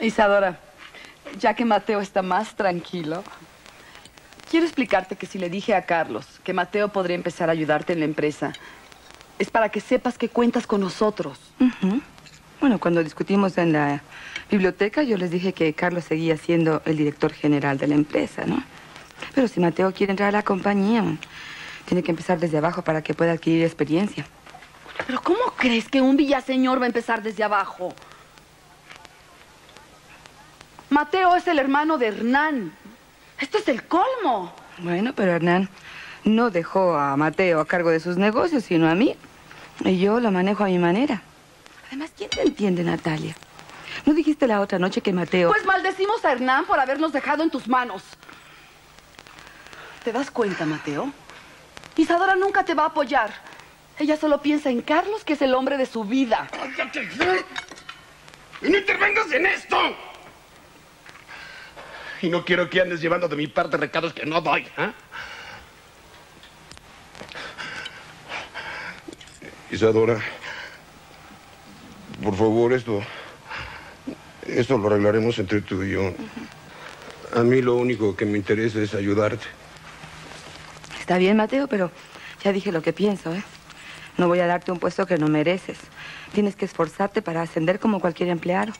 Isadora, ya que Mateo está más tranquilo, quiero explicarte que si le dije a Carlos que Mateo podría empezar a ayudarte en la empresa, es para que sepas que cuentas con nosotros. Bueno, cuando discutimos en la biblioteca, yo les dije que Carlos seguía siendo el director general de la empresa, ¿no? Pero si Mateo quiere entrar a la compañía, tiene que empezar desde abajo para que pueda adquirir experiencia. Pero ¿cómo crees que un villaseñor va a empezar desde abajo? Mateo es el hermano de Hernán. Esto es el colmo. Bueno, pero Hernán no dejó a Mateo a cargo de sus negocios, sino a mí. Y yo lo manejo a mi manera. Además, ¿quién te entiende, Natalia? ¿No dijiste la otra noche que Mateo... Pues maldecimos a Hernán por habernos dejado en tus manos. ¿Te das cuenta, Mateo? Isadora nunca te va a apoyar. Ella solo piensa en Carlos, que es el hombre de su vida. ¡Y no intervengas en esto! Y no quiero que andes llevando de mi parte recados que no doy, ¿eh? Isadora, por favor, esto. Esto lo arreglaremos entre tú y yo. A mí lo único que me interesa es ayudarte. Está bien, Mateo, pero ya dije lo que pienso, ¿eh? No voy a darte un puesto que no mereces. Tienes que esforzarte para ascender como cualquier empleado.